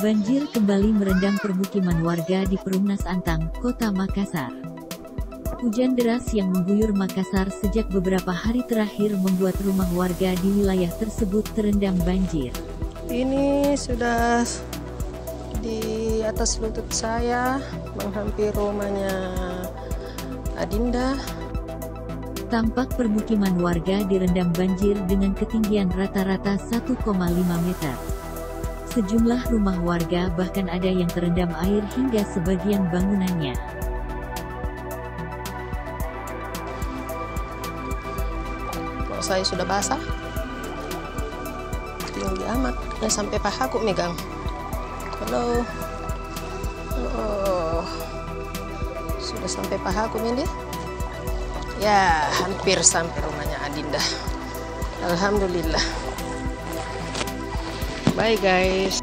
kembali merendam permukiman warga di Perumnas Antang, Kota Makassar. Hujan deras yang mengguyur Makassar sejak beberapa hari terakhir membuat rumah warga di wilayah tersebut terendam banjir. Ini sudah di atas lutut saya, menghampiri rumahnya Adinda. Tampak permukiman warga direndam banjir dengan ketinggian rata-rata 1,5 meter. Sejumlah rumah warga bahkan ada yang terendam air hingga sebagian bangunannya. Kalau saya sudah basah, tinggi amat. Ya sampai pahaku megang. Halo. Oh. Sudah sampai pahaku ini. Ya, hampir sampai rumahnya Adinda. Alhamdulillah. Bye guys.